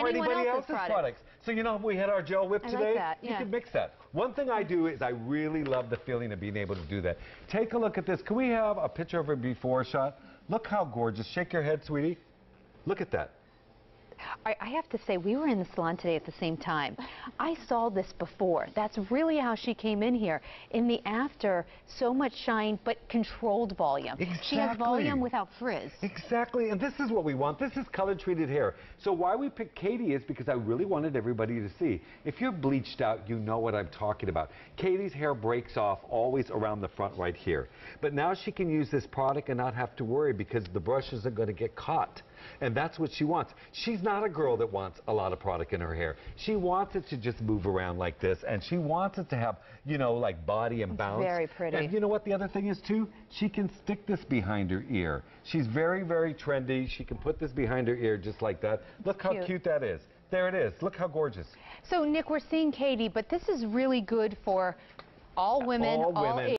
or Anyone anybody else's else's products. So you know, we had our gel whip I like today. that, You yeah. can mix that. One thing I do is I really love the feeling of being able to do that. Take a look at this. Can we have a picture of a before shot? Look how gorgeous. Shake your head, sweetie. Look at that. I, I have to say, we were in the salon today at the same time. I saw this before. That's really how she came in here. In the after, so much shine, but controlled volume. Exactly. She has volume without frizz. Exactly, and this is what we want. This is color treated hair. So why we picked Katie is because I really wanted everybody to see. If you're bleached out, you know what I'm talking about. Katie's hair breaks off always around the front right here. But now she can use this product and not have to worry because the brush isn't going to get caught. And that's what she wants. She's not a girl that wants a lot of product in her hair. She wants it to just move around like this, and she wants it to have, you know, like body and bounce. very pretty. And you know what the other thing is too? She can stick this behind her ear. She's very, very trendy. She can put this behind her ear just like that. Look how Cute. cute that is. There it is. Look how gorgeous. So, Nick, we're seeing Katie, but this is really good for all women, All women. ages.